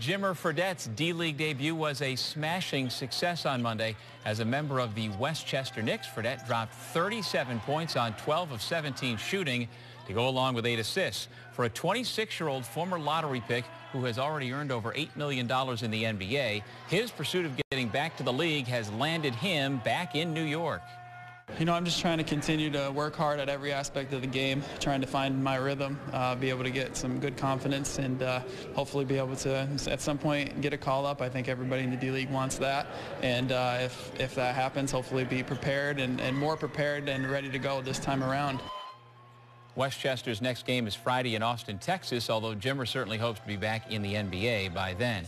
Jimmer Fredette's D-League debut was a smashing success on Monday. As a member of the Westchester Knicks, Fredette dropped 37 points on 12 of 17 shooting to go along with eight assists. For a 26-year-old former lottery pick who has already earned over $8 million in the NBA, his pursuit of getting back to the league has landed him back in New York. You know, I'm just trying to continue to work hard at every aspect of the game, trying to find my rhythm, uh, be able to get some good confidence, and uh, hopefully be able to, at some point, get a call up. I think everybody in the D-League wants that, and uh, if, if that happens, hopefully be prepared and, and more prepared and ready to go this time around. Westchester's next game is Friday in Austin, Texas, although Jimmer certainly hopes to be back in the NBA by then.